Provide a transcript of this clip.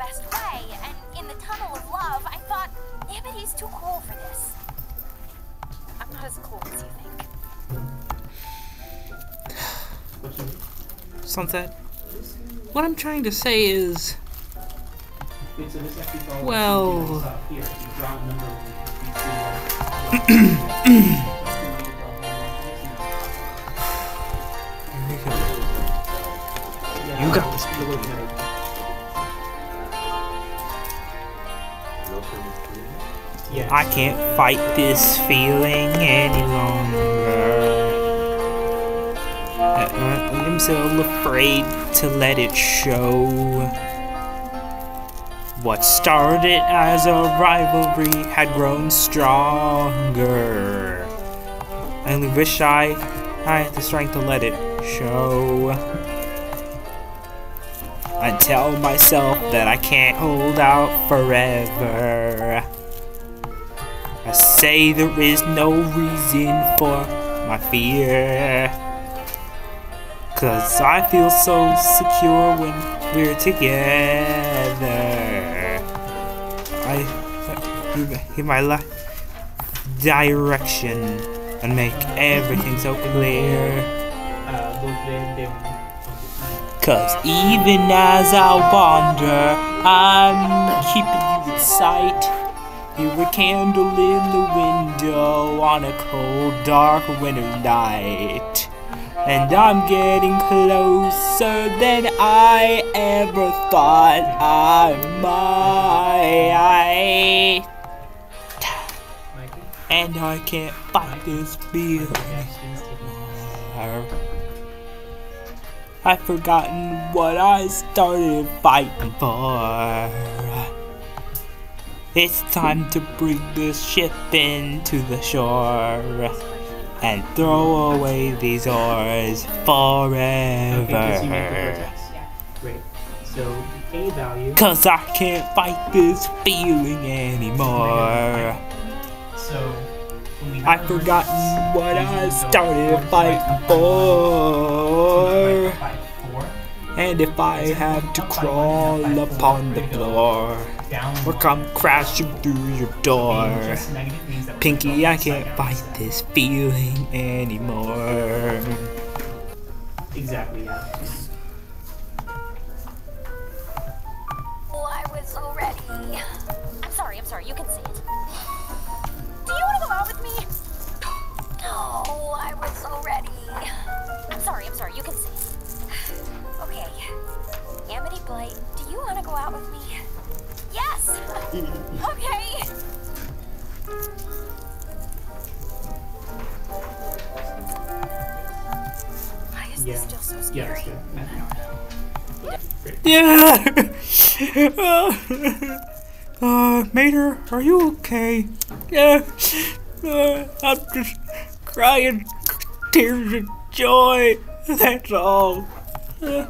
best way, and in the Tunnel of Love, I thought, yeah, he's too cool for this. I'm not as cool as you think. Sunset, what I'm trying to say is... Well... I can't fight this feeling any longer. Uh, I'm so afraid to let it show. What started as a rivalry had grown stronger. I only wish I, I had the strength to let it show. I tell myself that I can't hold out forever. I say there is no reason for my fear. Cause I feel so secure when we're together. I give, my life direction and make everything so clear. Cause even as I wander, I'm keeping you in sight. You're a candle in the window on a cold, dark winter night. And I'm getting closer than I ever thought I might. And I can't fight this feeling. I've forgotten what I started fighting for. It's time to bring this ship into the shore and throw away these oars forever. Great. So A value. Cause I can't fight this feeling anymore. So when we have I've forgotten what I started fighting fight, for. And if I have to crawl upon the floor or come crashing through your door. Pinkie, I can't fight this feeling anymore. Exactly. Yeah. Okay! Why is Yeah. this still so Yeah. scary? That's good. Yeah. uh, Mater, are you okay? Yeah. Uh, I'm just crying tears of joy. That's all. Uh,